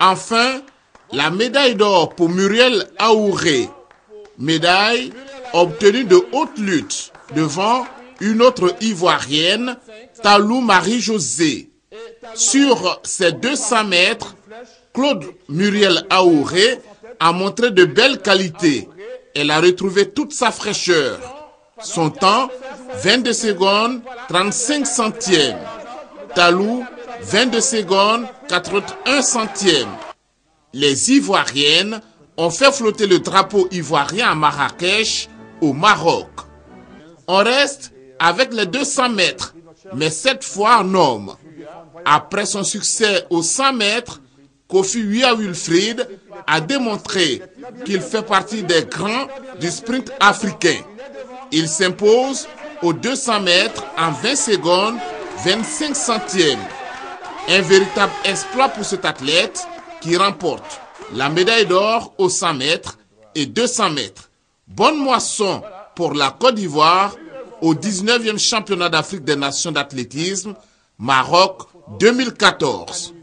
Enfin, la médaille d'or pour Muriel Aouré, médaille obtenue de haute lutte devant une autre ivoirienne, Talou Marie-José. Sur ces 200 mètres, Claude Muriel Aouré a montré de belles qualités. Elle a retrouvé toute sa fraîcheur. Son temps, 22 secondes, 35 centièmes. Talou, 22 secondes, 81 centièmes. Les Ivoiriennes ont fait flotter le drapeau ivoirien à Marrakech, au Maroc. On reste avec les 200 mètres, mais cette fois en homme. Après son succès aux 100 mètres, Kofi Wia Wilfried a démontré qu'il fait partie des grands du sprint africain. Il s'impose aux 200 mètres en 20 secondes 25 centièmes. Un véritable exploit pour cet athlète qui remporte la médaille d'or aux 100 mètres et 200 mètres. Bonne moisson pour la Côte d'Ivoire au 19e championnat d'Afrique des nations d'athlétisme, Maroc 2014.